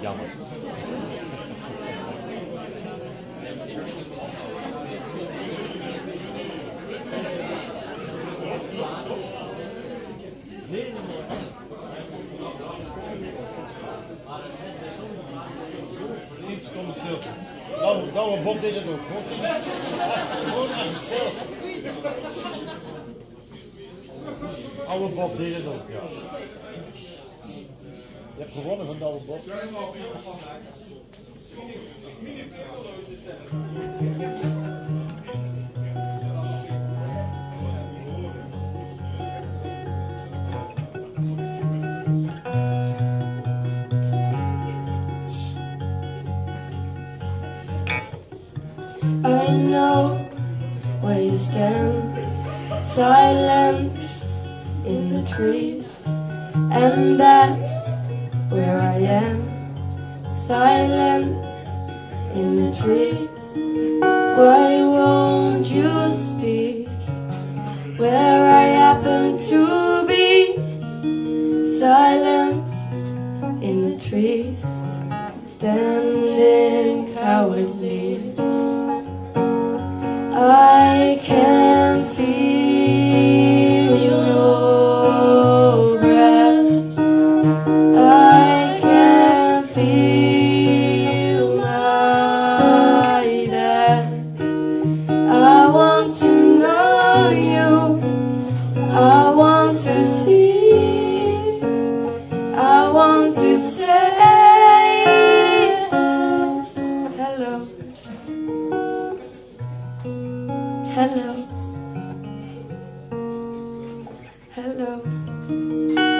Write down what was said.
Jammer. Tien seconden stilte. Nou, nou, Bob deed het ook. Gewoon, stil. Oude Bob deed het ook, ja. Je hebt gewonnen van de oude Bob. I know where you stand, silent in the trees, and that's where I am, silent in the trees. Why won't you speak where I happen to be? Silent in the trees, standing cowardly. I Hello.